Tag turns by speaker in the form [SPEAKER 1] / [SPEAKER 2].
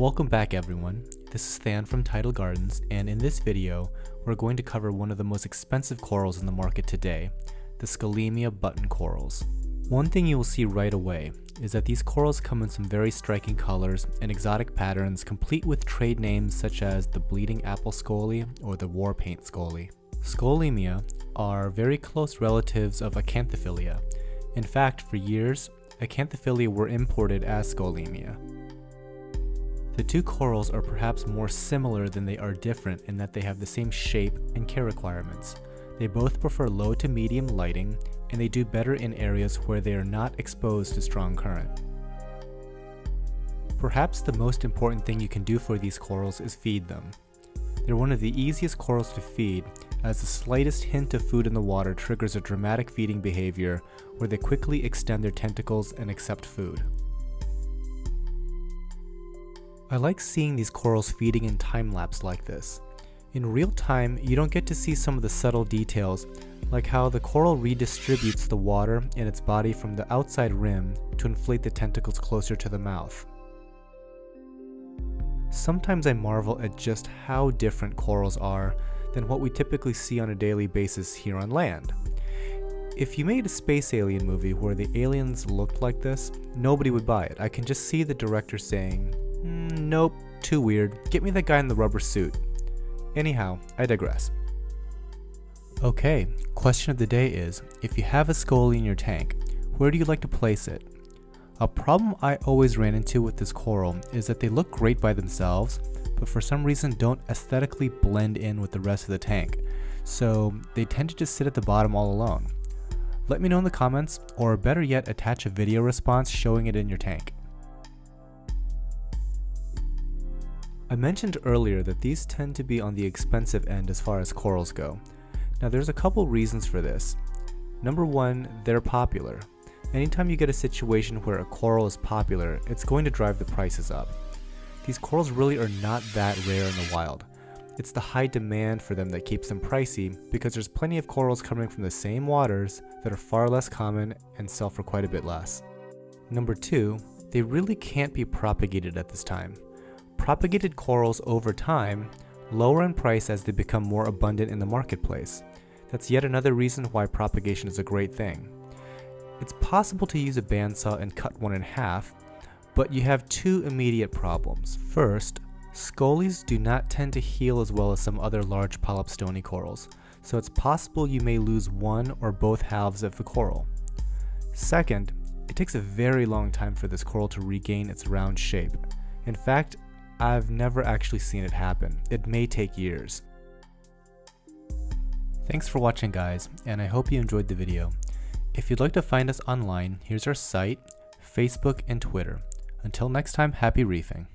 [SPEAKER 1] Welcome back everyone, this is Than from Tidal Gardens and in this video we're going to cover one of the most expensive corals in the market today, the Scolymia button corals. One thing you will see right away is that these corals come in some very striking colors and exotic patterns complete with trade names such as the bleeding apple scoly or the war paint scoly. Scolymia are very close relatives of Acanthophyllia. In fact, for years, Acanthophyllia were imported as Scolymia. The two corals are perhaps more similar than they are different in that they have the same shape and care requirements. They both prefer low to medium lighting, and they do better in areas where they are not exposed to strong current. Perhaps the most important thing you can do for these corals is feed them. They're one of the easiest corals to feed as the slightest hint of food in the water triggers a dramatic feeding behavior where they quickly extend their tentacles and accept food. I like seeing these corals feeding in time lapse like this. In real time, you don't get to see some of the subtle details, like how the coral redistributes the water in its body from the outside rim to inflate the tentacles closer to the mouth. Sometimes I marvel at just how different corals are than what we typically see on a daily basis here on land. If you made a space alien movie where the aliens looked like this, nobody would buy it. I can just see the director saying, nope, too weird, get me that guy in the rubber suit. Anyhow, I digress. Okay, question of the day is, if you have a scoly in your tank, where do you like to place it? A problem I always ran into with this coral is that they look great by themselves, but for some reason don't aesthetically blend in with the rest of the tank, so they tend to just sit at the bottom all alone. Let me know in the comments, or better yet attach a video response showing it in your tank. I mentioned earlier that these tend to be on the expensive end as far as corals go. Now there's a couple reasons for this. Number one, they're popular. Anytime you get a situation where a coral is popular, it's going to drive the prices up. These corals really are not that rare in the wild. It's the high demand for them that keeps them pricey because there's plenty of corals coming from the same waters that are far less common and sell for quite a bit less. Number 2, they really can't be propagated at this time. Propagated corals over time lower in price as they become more abundant in the marketplace. That's yet another reason why propagation is a great thing. It's possible to use a bandsaw and cut one in half, but you have two immediate problems. First, scolies do not tend to heal as well as some other large polyp stony corals, so it's possible you may lose one or both halves of the coral. Second, it takes a very long time for this coral to regain its round shape. In fact, I've never actually seen it happen. It may take years. Thanks for watching guys, and I hope you enjoyed the video. If you'd like to find us online, here's our site, Facebook, and Twitter. Until next time, happy reefing.